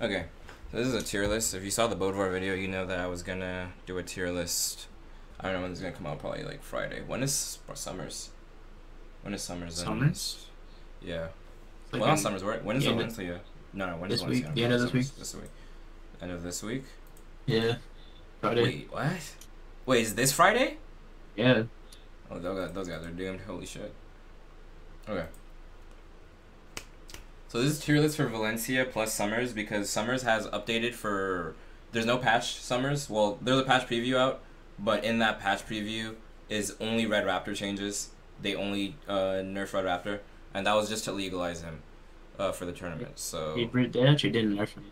Okay, so this is a tier list. If you saw the Bodvar video, you know that I was gonna do a tier list. I don't know when this is gonna come out. Probably like Friday. When is Summers? When is Summers? Summers? Yeah. Like well, not Summers. Where- When is the the end of- Valencia? Uh, no, no. When This is Valencia week? gonna The be? end of this Summers? week? This week. End of this week. Yeah. Friday. Wait, what? Wait, is this Friday? Yeah. Oh, those guys, those guys are doomed. Holy shit. Okay. So this is tier list for Valencia plus Summers because Summers has updated for. There's no patch Summers. Well, there's a patch preview out, but in that patch preview is only Red Raptor changes. They only uh, nerf Red Raptor, and that was just to legalize him uh, for the tournament. So He, they actually didn't nerf him.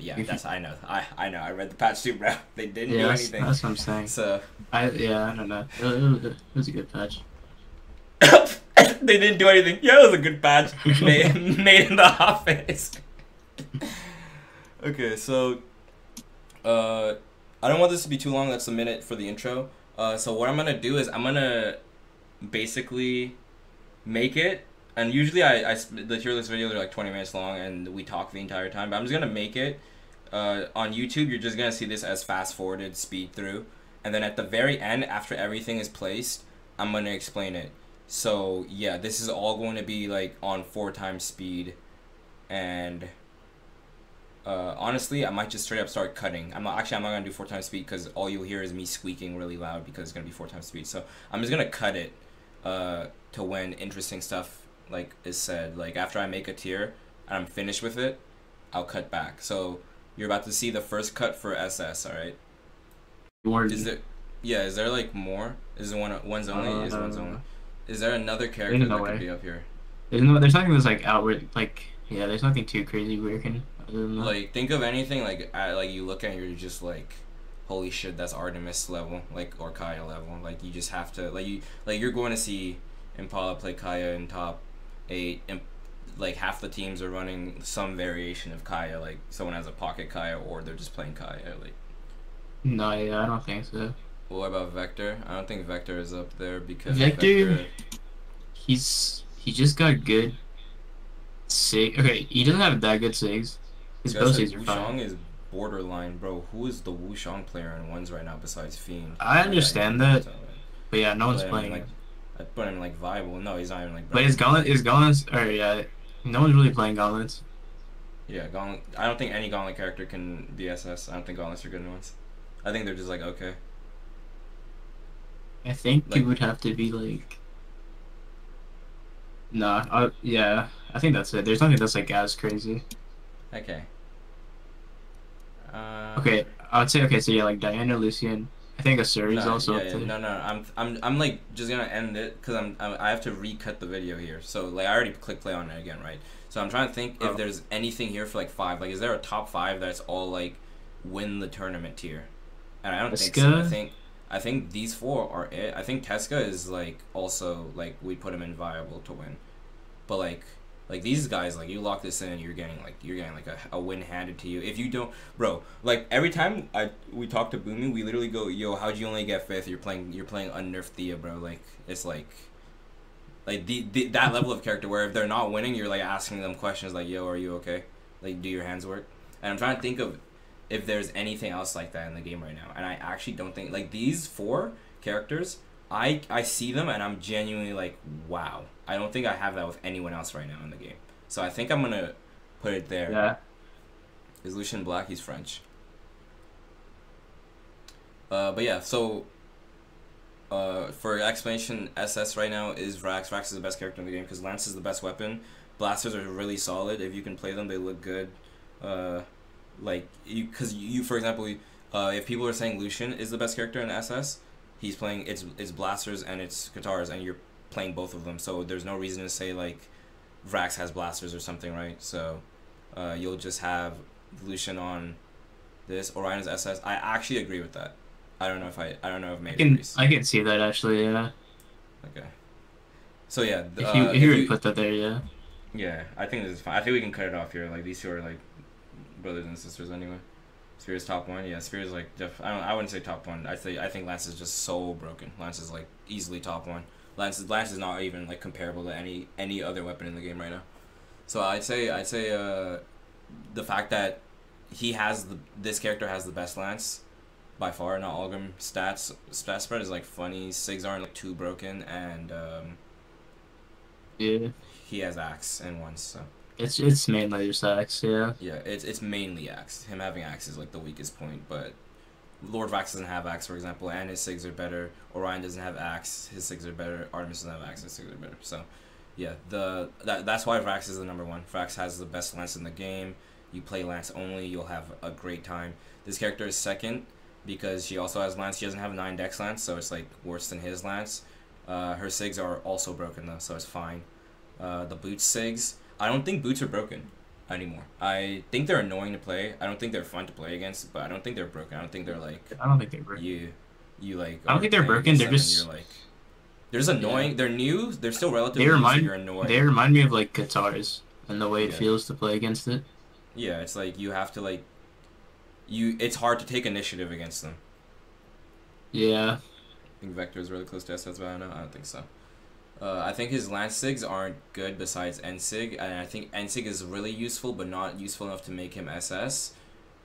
yeah, that's I know. I I know. I read the patch too, bro. They didn't Yeah, do that's, anything. that's what I'm saying. So I yeah, I don't know. It, it, it was a good patch. they didn't do anything. Yeah, it was a good patch made, made in the office. okay, so uh, I don't want this to be too long. That's a minute for the intro. Uh, so what I'm gonna do is I'm gonna basically make it, and usually I, I sp- the tier list videos are like 20 minutes long, and we talk the entire time. But I'm just gonna make it. Uh, on YouTube, you're just gonna see this as fast forwarded speed through, and then at the very end, after everything is placed, I'm gonna explain it. So yeah, this is all going to be like on four times speed, and uh, honestly, I might just straight up start cutting. I'm not actually I'm not gonna do four times speed because all you'll hear is me squeaking really loud because it's gonna be four times speed. So I'm just gonna cut it uh, to when interesting stuff like is said. Like after I make a tier and I'm finished with it, I'll cut back. So you're about to see the first cut for SS. All right. Is there? Yeah. Is there like more? Is it one one's only? is one's Uh, only? Is there another character no that way. could be up here? There's no, there's nothing that's like outward, like yeah. There's nothing too crazy working other than that. Like think of anything like I, like you look at you're just like, holy shit, that's Artemis level, like or Kaya level. Like you just have to like you like you're going to see Impala play Kaya in top eight, and like half the teams are running some variation of Kaya. Like someone has a pocket Kaya, or they're just playing Kaya. Like no, yeah, I don't think so. What about Vector? I don't think Vector is up there because Vector- He's he just got good. Sig. Okay, he doesn't have that good sigs. His bow sigs are fine. is borderline, bro. Who is the Wushang player in ones right now besides Fiend? I understand Like, that, But yeah, no one's But I playing. mean, like, I put him like viable. No, he's not even like. but his gauntlet, his gauntlets, or yeah, no one's really playing gauntlets. Yeah, gauntlet. I don't think any gauntlet character can be SS. I don't think gauntlets are good ones. I think they're just like okay. I think Like- it would have to be like. Nah, I, yeah, I think that's it. There's nothing that's like as crazy. Okay. Uh, Okay, I would say okay. So yeah, like Diana, Lucien. I think Asuri's no, also yeah, up yeah, no, no, I'm, I'm, I'm like just gonna end it because I'm, I'm, I have to recut the video here. So like I already click play on it again, right? So I'm trying to think Oh. if there's anything here for like five. Like, is there a top five that's all like win the tournament tier? And I don't think so. I think, I think these four are it. I think Tezca is like also like we put him in viable to win, but like. Like these guys, like you lock this in, you're getting like you're getting like a, a win handed to you. If you don't, bro, like every time I we talk to Boomie, we literally go, "Yo, how'd you only get fifth? You're playing you're playing unnerfed Thea, bro." Like it's like like the, the that level of character where if they're not winning, you're like asking them questions like, "Yo, are you okay? Like, do your hands work?" And I'm trying to think of if there's anything else like that in the game right now. And I actually don't think like these four characters. I I see them and I'm genuinely like, wow. I don't think I have that with anyone else right now in the game. So I think I'm gonna put it there. Yeah, Is Lucien black? He's French. Uh, but yeah, so uh, for explanation, SS right now is Vraxx. Vraxx is the best character in the game because Lance is the best weapon. Blasters are really solid. If you can play them, they look good. Uh, like you, because you, for example, uh, if people are saying Lucien is the best character in SS, he's playing it's it's blasters and it's guitars, and you're playing both of them. So there's no reason to say like Vraxx has blasters or something, right? So uh, you'll just have Lucien on this. Orion's SS. I actually agree with that. I don't know if I I don't know if I can agrees. I can see that actually. Yeah, Okay. So yeah, if you uh, if you if would put that there, yeah. yeah, I think this is fine. I think we can cut it off here. Like these two are like brothers and sisters anyway. Spears top one, yeah. Spears like def- I don't. I wouldn't say top one. I say I think Lance is just so broken. Lance is like easily top one. Lance is Lance is not even like comparable to any any other weapon in the game right now. So I'd say I'd say uh, the fact that he has the this character has the best lance by far. Not Ulgrim stats stat spread is like funny. Sigs aren't like too broken, and um, Yeah. he has axe and once. So It's it's mainly just axe, yeah. yeah, it's it's mainly axe. Him having axe is like the weakest point, but Lord Vraxx doesn't have axe, for example, and his sigs are better. Orion doesn't have axe, his sigs are better. Artemis doesn't have axe, his sigs are better. So yeah, the that that's why Vraxx is the number one. Vraxx has the best lance in the game. You play lance only, you'll have a great time. This character is second because she also has lance. She doesn't have nine dex lance, so it's like worse than his lance. Uh, her sigs are also broken though, so it's fine. Uh, the boots sigs, I don't think boots are broken anymore. I think they're annoying to play. I don't think they're fun to play against, but I don't think they're broken. I don't think they're like I don't think they were. you, you like. I don't think they're broken, they're just- You're like, they're just annoying. They're new. They're still relatively. They remind you're annoyed. they remind me of like guitars and the way it Yeah. feels to play against it. Yeah, it's like you have to like. You, it's hard to take initiative against them. Yeah. I think Vector is really close to SS Valana. I don't think so. Uh, I think his Lance Sigs aren't good besides Ensig, and I think Ensig is really useful, but not useful enough to make him SS.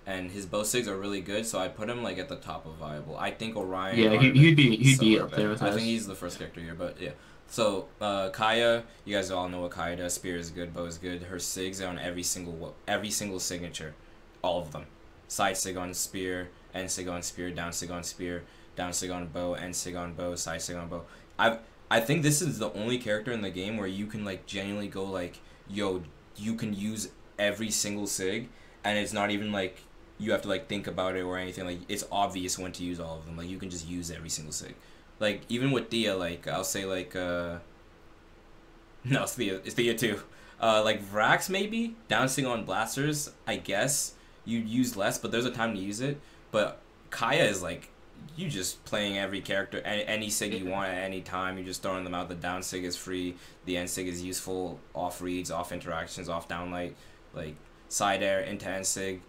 And his bow Sigs are really good, so I put him like at the top of viable. I think Orion. Yeah, he, he'd be he'd be up there with I us. think he's the first character here, but yeah. So uh, Kaya, you guys all know what Kaya does. Spear is good, bow is good. Her Sigs are on every single every single signature, all of them. Side Sig on spear, end Sig on spear, down Sig on spear, down Sig on bow, end Sig on bow, side Sig on bow. I I think this is the only character in the game where you can like genuinely go like, yo, you can use every single Sig, and it's not even like you have to like think about it or anything. Like it's obvious when to use all of them. Like you can just use every single Sig. Like even with Dia, like I'll say like uh. No, it's Thea. It's Thea too. Uh, like Vraxx maybe downsing on blasters. I guess you'd use less, but there's a time to use it. But Kaya is like you just playing every character any, any sig you want at any time. You're just throwing them out. The down sig is free. The end sig is useful. Off reads, off interactions, off downlight, like side air into end sig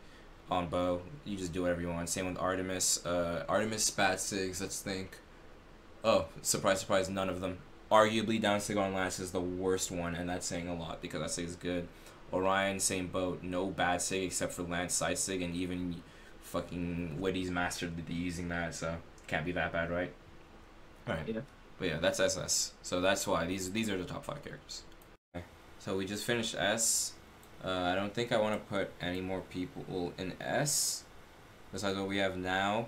on bow. You just do whatever you want. Same with Artemis. Uh, Artemis spat sigs. Let's think. Oh, surprise, surprise! None of them. Arguably, down sig on lance is the worst one, and that's saying a lot because that sig is good. Orion, same boat. No bad sig except for lance side sig, and even fucking Witty's mastered the using that, so can't be that bad, right? Alright. Yeah. But yeah, that's SS. So that's why these these are the top five characters. Okay. So we just finished S. Uh, I don't think I want to put any more people in S besides what we have now.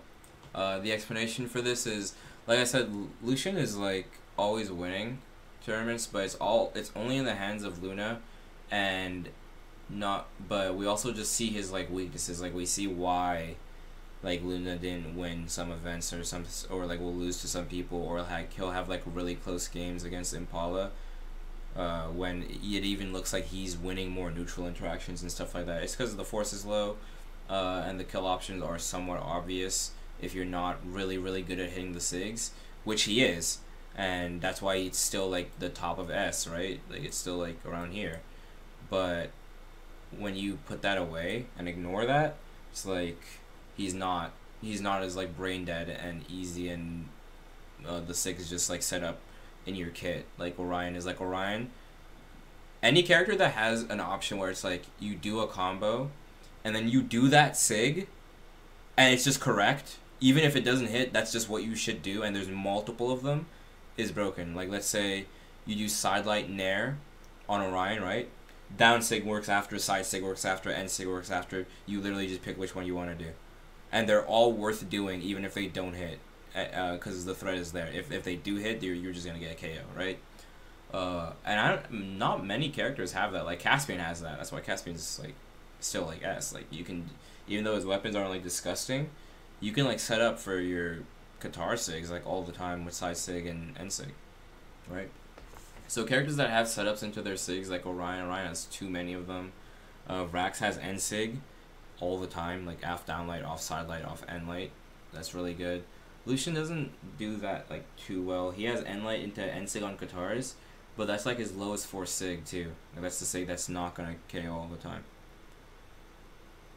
Uh, the explanation for this is, like I said, Lucien is like always winning tournaments, but it's all it's only in the hands of Luna, and not. But we also just see his like weaknesses. Like we see why, like Luna didn't win some events or some or like will lose to some people or like he'll have like really close games against Impala. Uh, when it even looks like he's winning more neutral interactions and stuff like that. It's because the force is low, uh, and the kill options are somewhat obvious if you're not really really good at hitting the sigs, which he is, and that's why it's still like the top of S, right? Like it's still like around here, but when you put that away and ignore that, it's like he's not he's not as like brain dead and easy and uh, the sig is just like set up in your kit like Orion is like Orion. Any character that has an option where it's like you do a combo, and then you do that sig, and it's just correct. Even if it doesn't hit, that's just what you should do, and there's multiple of them, is broken. Like let's say you do sidelight nair on Orion, right? Down sig works after, side sig works after, end sig works after. You literally just pick which one you want to do, and they're all worth doing, even if they don't hit, because the threat is there. If if they do hit, you're you're just gonna get a KO, right? Uh, and I don't, not many characters have that. Like Caspian has that. That's why Caspian's like still like S. Like you can, even though his weapons aren't like disgusting, you can like set up for your Katar sigs like all the time with side sig and end sig, right? So characters that have setups into their sigs like Orion, Orion has too many of them. Uh, Vraxx has end sig all the time, like off downlight, off side light, off end light. That's really good. Lucien doesn't do that like too well. He has end light into end sig on Katars, but that's like his lowest force sig too. That's the sig that's not gonna KO all the time.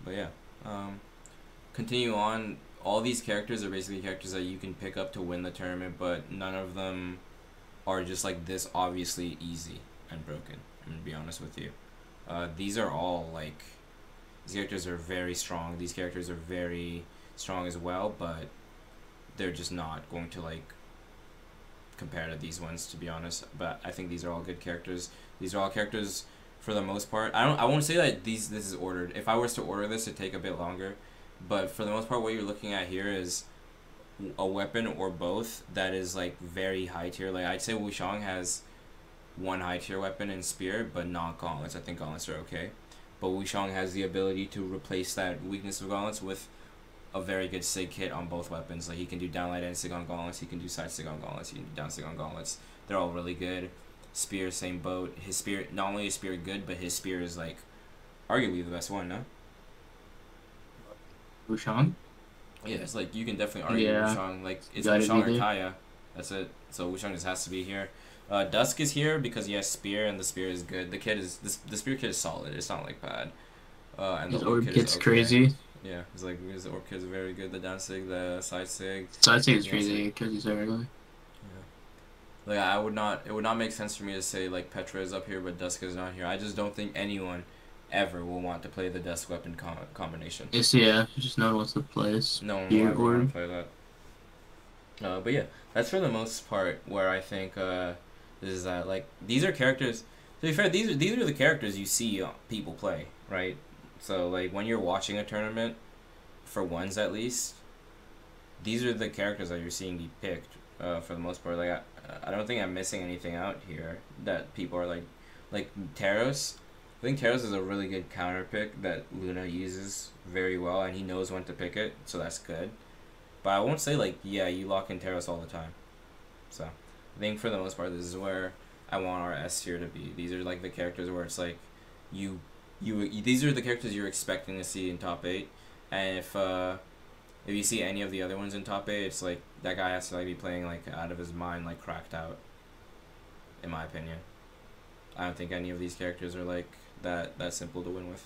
But yeah, um, continue on. All these characters are basically characters that you can pick up to win the tournament, but none of them are just like this obviously easy and broken. I'm gonna be honest with you. Uh, these are all like These characters are very strong. These characters are very strong as well, but they're just not going to like compare to these ones to be honest. But I think these are all good characters. These are all characters for the most part. I don't I won't say that these this is ordered. If I was to order this it'd take a bit longer. But for the most part what you're looking at here is a weapon or both that is like very high tier. Like I'd say Wushang has one high tier weapon and spear, but not gauntlets. I think gauntlets are okay. But Wushang has the ability to replace that weakness of gauntlets with a very good sig kit on both weapons. Like he can do downlight and sig on gauntlets, he can do side sig on gauntlets, he can do down sig on gauntlets. They're all really good. Spear, same boat. His spear not only is spear good, but his spear is like arguably the best one, no? Wushang? Yeah, it's like you can definitely argue Yeah. Wushang. Like it's Gotta Wushang or. Kaya. That's it. So Wushang just has to be here. Uh, Dusk is here because he has spear and the spear is good. The kid is this the spear kid is solid. It's not like bad. Uh, and His the orb orb kid kit's is okay. crazy. Yeah, it's like his orb kid is very good. The down sig, the side sig. Say it's Yeah, crazy because he's everywhere. Like I would not, it would not make sense for me to say like Petra is up here, but Dusk is not here. I just don't think anyone ever will want to play the Dusk weapon com- combination. It's yeah, just no one wants to play this. No one will want to play that. Uh, but yeah, that's for the most part where I think uh, this is at. Like these are characters. To be fair, these are these are the characters you see uh, people play, right? So like when you're watching a tournament, for ones at least, these are the characters that you're seeing be picked uh, for the most part. Like I, I don't think I'm missing anything out here that people are like, like Teros. I think Teros is a really good counter pick that Luna uses very well, and he knows when to pick it, so that's good. But I won't say like yeah, you lock in Teros all the time. So I think for the most part, this is where I want our S tier to be. These are like the characters where it's like you, you, these are the characters you're expecting to see in top eight, and if uh, if you see any of the other ones in top eight, it's like that guy has to like be playing like out of his mind, like cracked out. In my opinion, I don't think any of these characters are like that that simple to win with.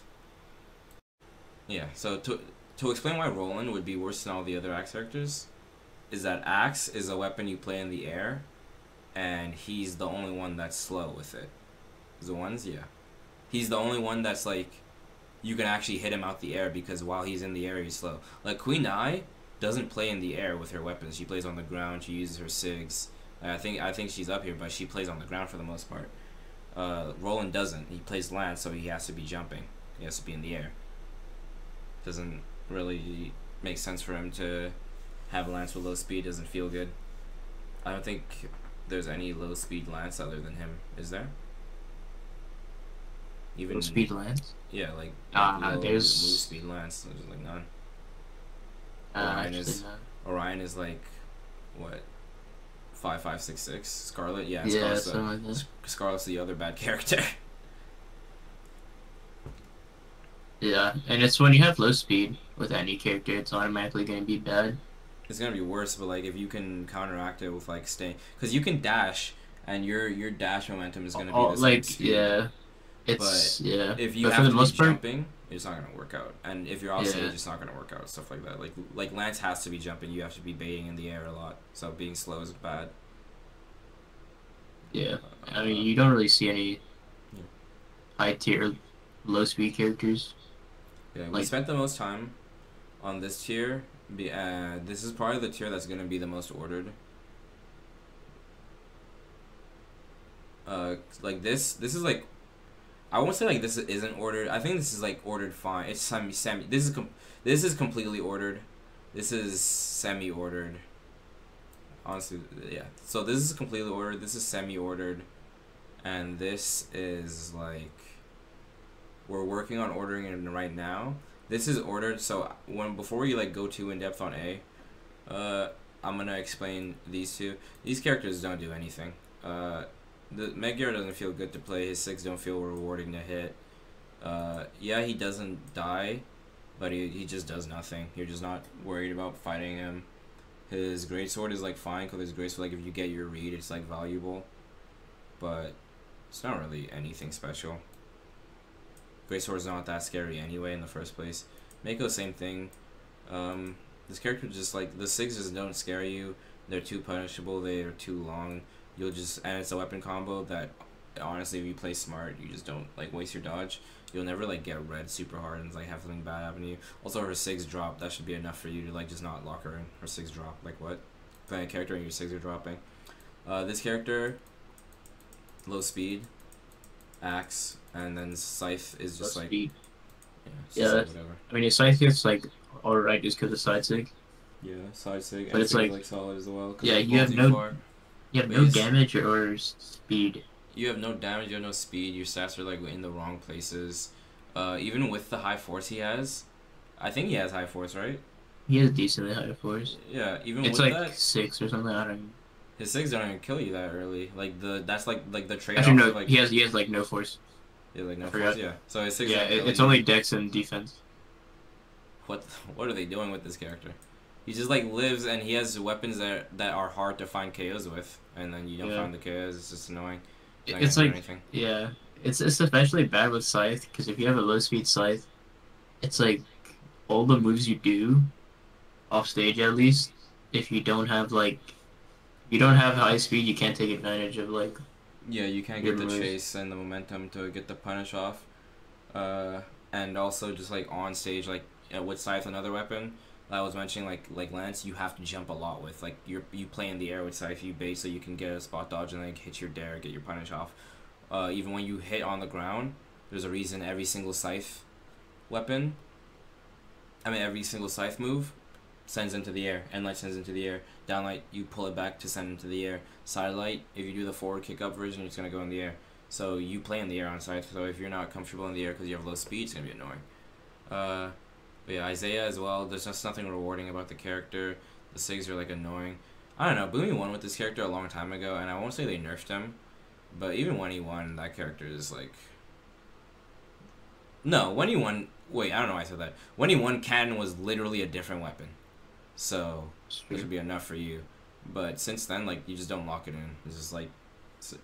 Yeah. So to to explain why Roland would be worse than all the other axe characters, is that axe is a weapon you play in the air, and he's the only one that's slow with it. The ones, yeah. He's the only one that's like, you can actually hit him out the air because while he's in the air he's slow. Like Queen Nai doesn't play in the air with her weapons. She plays on the ground. She uses her sigs. I think I think she's up here, but she plays on the ground for the most part. Uh, Roland doesn't. He plays lance, so he has to be jumping. He has to be in the air. Doesn't really make sense for him to have a lance with low speed. Doesn't feel good. I don't think there's any low speed lance other than him. Is there? Even Low speed lance. yeah, like, Ah, low, there's- low speed lance. There's like none. Uh, Orion is- no. Orion is like, what, five five six six. Scarlet, yeah, Yeah, Scarlet's, the, like. Scarlet's the other bad character. Yeah, and it's when you have low speed with any character, it's automatically going to be bad. it's gonna be worse, but like if you can counteract it with like staying, because you can dash, and your your dash momentum is gonna be Oh, the same like speed. yeah, it's yeah. If you but have for the to most be part, jumping, it's not gonna work out. And if you're off stage, Yeah. it's not gonna work out. Stuff like that. Like like Lance has to be jumping. You have to be baiting in the air a lot. So being slow is bad. yeah. I Uh, mean, you don't really see any Yeah. high tier, low speed characters. Yeah, we Like- spent the most time on this tier. Be, uh, this is probably the tier that's gonna be the most ordered. Uh, like this, this is like, I won't say like this isn't ordered. I think this is like ordered fine. It's semi semi. This is com- this is completely ordered. This is semi ordered. Honestly, yeah. So this is completely ordered. This is semi ordered, and this is like we're working on ordering it right now. This is ordered, so when before we like go too in depth on A, uh, I'm gonna explain these two. These characters don't do anything. Uh, the Magyar doesn't feel good to play. His sigs don't feel rewarding to hit. Uh, yeah, he doesn't die, but he he just does nothing. You're just not worried about fighting him. His greatsword is like fine because his greatsword like if you get your read, it's like valuable, but it's not really anything special. Greatsword's not that scary anyway in the first place. Mako, same thing. Um, this character just like the just don't scare you. They're too punishable. They are too long. You'll just and it's a weapon combo that honestly, if you play smart, you just don't like waste your dodge. You'll never like get red super hard and like have something bad happen to you. Also, her sigs drop that should be enough for you to like just not lock her in. Her sigs drop, like what? Playing a character and your sigs are dropping. Uh, this character, low speed, axe, and then scythe is just Low like speed. yeah, Yeah, like, whatever. I mean, his scythe gets like alright just because of side sig. Yeah, side sig. But and it's like- like solid as well. Yeah, you have no- far. You have no damage or speed. You have no damage, you have no speed, your stats are like in the wrong places. Uh, even with the high force he has, I think he has high force, right? He has decently high force. Yeah, even It's with like that, six or something. I don't know. his sigs don't even kill you that early. Like the that's like like the trade off. Actually, no. like he has he has like no force. yeah, like no force. forgot. Yeah, so his six. Yeah, it, it's you. only dex and defense. what what are they doing with this character? He just like lives and he has weapons that that are hard to find KOs with, and then you don't Yeah. find the KOs. It's just annoying. Not It's like yeah, it's it's especially bad with scythe because if you have a low speed scythe, it's like all the moves you do, off stage at least. If you don't have like, you don't have high speed, you can't take advantage of like Yeah, you can't get the moves. chase and the momentum to get the punish off. Uh, and also just like on stage, like uh, with Scythe, another weapon I was mentioning, like like Lance, you have to jump a lot with. Like you're you play in the air with Scythe, you base so you can get a spot dodge and like hit your dare, get your punish off. Uh, even when you hit on the ground, there's a reason every single Scythe weapon. I mean every single Scythe move sends into the air. Endlight sends into the air. Downlight, you pull it back to send into the air. Sidelight, if you do the forward kick up version, it's gonna go in the air. So you play in the air on Scythe. So if you're not comfortable in the air because you have low speed, it's gonna be annoying. Uh, but yeah, Isaiah as well. There's just nothing rewarding about the character. The Sigs are like annoying. I don't know. Boomie won with this character a long time ago, and I won't say they nerfed him, but even when he won, that character is like. No, when he won. Wait, I don't know why I said that. When he won, Cannon was literally a different weapon. So this would be enough for you. But since then, like you just don't lock it in. It's just like, s-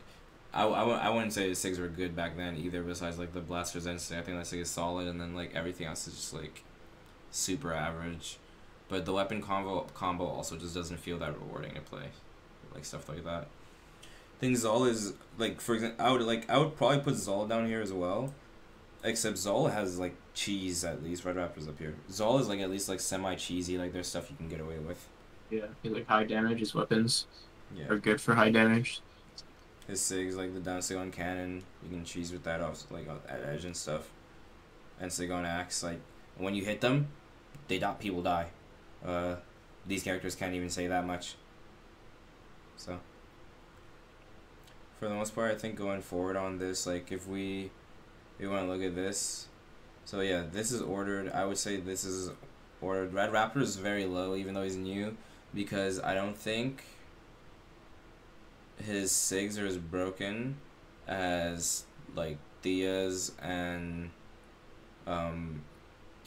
I, I, I wouldn't say the Sigs were good back then either. Besides like the Blasters Instinct, I think that Sig is solid, and then like everything else is just like super average. But the weapon combo combo also just doesn't feel that rewarding to play, like stuff like that. I think Xull is like for example, I would like I would probably put Xull down here as well, except Xull has like cheese at least. Red Raptors up here. Xull is like at least like semi cheesy. Like there's stuff you can get away with. Yeah, like high damage. His weapons Yeah. are good for high damage. His sigs like the down sig on cannon, you can cheese with that off like on- at edge and stuff. And sig on axe, like when you hit them, they die. People die. Uh, these characters can't even say that much. So. For the most part, I think going forward on this, like if we, we want to look at this, so yeah, this is ordered. I would say this is ordered. Red Raptor is very low, even though he's new, because I don't think his SIGs are as broken as like Diaz and um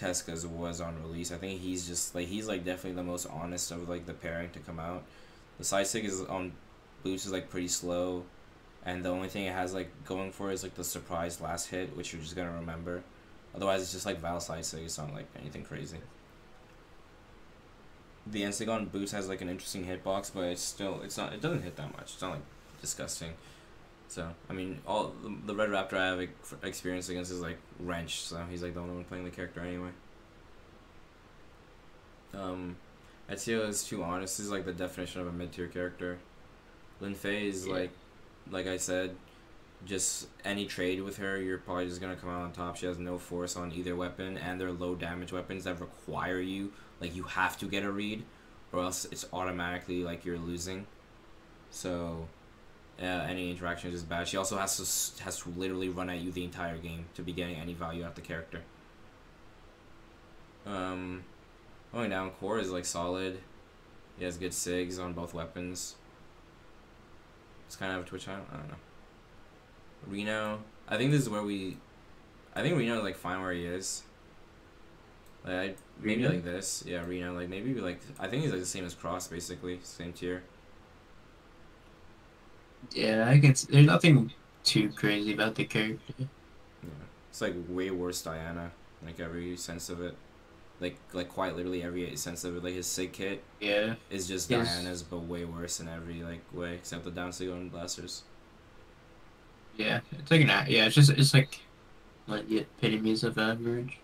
Tezca's was on release. I think he's just like he's like definitely the most honest of like the pairing to come out. The side sig is on boots is like pretty slow and the only thing it has like going for is like the surprise last hit, which you're just gonna remember. Otherwise it's just like Val side sig, it's not like anything crazy. The Ensigon boots has like an interesting hitbox, but it's still it's not it doesn't hit that much. It's not like disgusting. So I mean, all the, the Red Raptor I have ex- experience against is like Wrench. So he's like the only one playing the character anyway. Um, Ezio is too honest. Is like the definition of a mid tier character. Lin Fei is Yeah. like, like I said, just any trade with her, you're probably just gonna come out on top. She has no force on either weapon, and they're low damage weapons that require you like you have to get a read, or else it's automatically like you're losing. So, yeah, any interaction is bad. She also has to has to literally run at you the entire game to be getting any value out the character. Um, going down, Kor is like solid. He has good sigs on both weapons. It's kind of a twitch. I don't, I don't know. Reno, I think this is where we. I think Reno is like fine where he is. Like I, maybe Reno? like this, yeah. Reno, like maybe like I think he's like the same as Cross, basically same tier. Yeah, I can. There's nothing too crazy about the character. Yeah. It's like way worse Diana, like every sense of it. Like like quite literally every sense of it. Like his sig kit Yeah, is just His- Diana's but way worse in every like way except the down sig on blasters. Yeah, it's like an a- yeah. It's just it's like like the epitomes of average.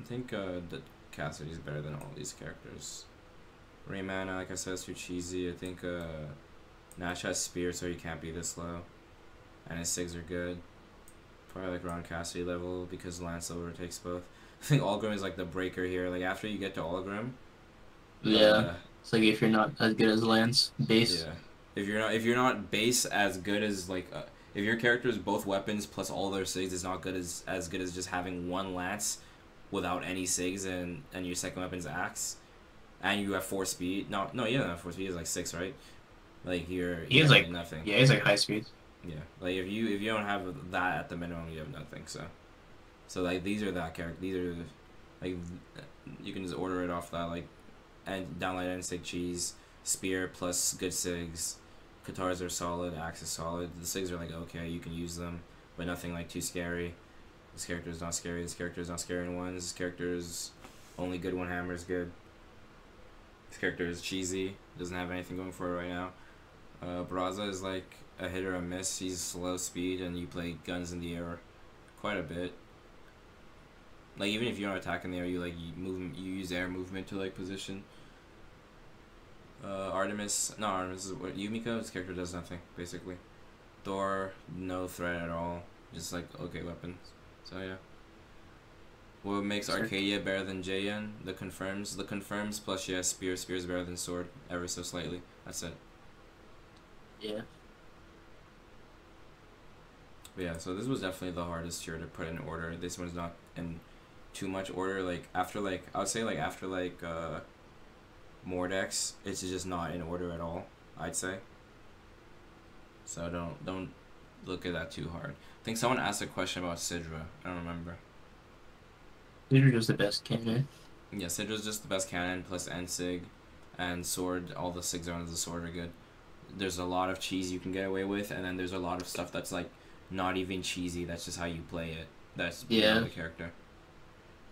I think uh, that Cassidy's better than all these characters. Rayman, like I said, is too cheesy. I think uh, Gnash has spear, so he can't be this low. And his SIGs are good. Probably like Ron Cassidy level because Lance overtakes both. I think Ulgrim is like the breaker here. Like after you get to Ulgrim. Yeah, uh, it's like if you're not as good as Lance base. yeah. If you're not if you're not base as good as like uh, if your character is both weapons plus all their SIGs is not good as as good as just having one lance without any SIGs and and your second weapon's axe, and you have four speed. No, no, you don't have four speed. It's like six, right? Like you're He has, like- nothing. Yeah, he's like high speed. Yeah, like if you if you don't have that at the minimum, you have nothing. So, so like these are that character. These are like you can just order it off that like, and downlight and sig cheese spear plus good sigs. Katars are solid. Axe is solid. The sigs are like okay, you can use them, but nothing like too scary. This character is not scary. This character is not scary in ones. This character is only good when hammer is good. This character is cheesy. Doesn't have anything going for it right now. Uh, Barraza is like a hit or a miss. He's slow speed, and you play guns in the air quite a bit. Like even if you don't attack in the air, you like you move, you use air movement to like position. Uh, Artemis, no Artemis is what Yumiko. His character does nothing basically. Thor, no threat at all. Just like okay weapons. So yeah. What makes Arcadia better than Jaeyun? The confirms. The confirms plus she has spear. Spear is better than sword, ever so slightly. That's it. Yeah. But yeah, so this was definitely the hardest tier to put in order. This one's not in too much order. Like after like I would say like after like uh Mordex, it's just not in order at all, I'd say. So don't don't look at that too hard. I think someone asked a question about Sidra. I don't remember. Just the best cannon. Yeah, Sidra's just the best cannon plus Ensig and sword. All the Sigs on the sword are good. There's a lot of cheese you can get away with, and then there's a lot of stuff that's like not even cheesy. That's just how you play it. That's Yeah. the character.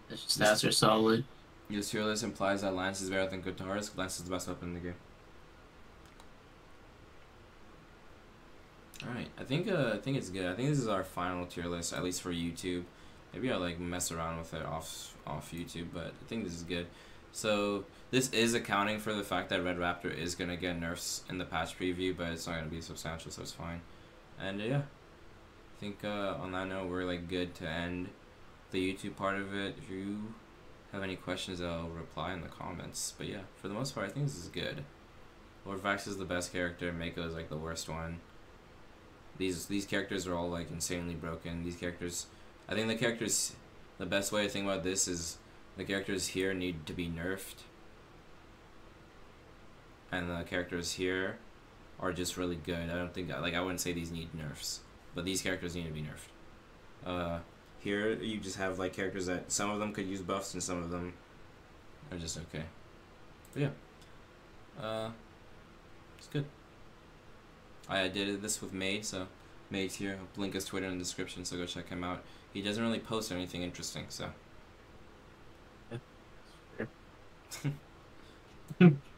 The stats are solid. Your tier list implies that Lance is better than Guitars. Lance is the best weapon in the game. Alright, I think uh, I think it's good. I think this is our final tier list, at least for YouTube. Maybe I'll like mess around with it off off YouTube, but I think this is good. So this is accounting for the fact that Red Raptor is gonna get nerfs in the patch preview, but it's not gonna be substantial, so it's fine. And uh, yeah, I think uh, on that note we're like good to end the YouTube part of it. If you have any questions, I'll reply in the comments. But yeah, for the most part, I think this is good. Lord Vraxx is the best character. Mako is like the worst one. These these characters are all like insanely broken. These characters, I think the characters, the best way to think about this is the characters here need to be nerfed. And the characters here are just really good. I don't think like I wouldn't say these need nerfs, but these characters need to be nerfed. Uh, here you just have like characters that some of them could use buffs and some of them are just okay. But yeah. Uh it's good. I did this with Made, so Made's here. I'll link his Twitter in the description, so go check him out. He doesn't really post anything interesting, so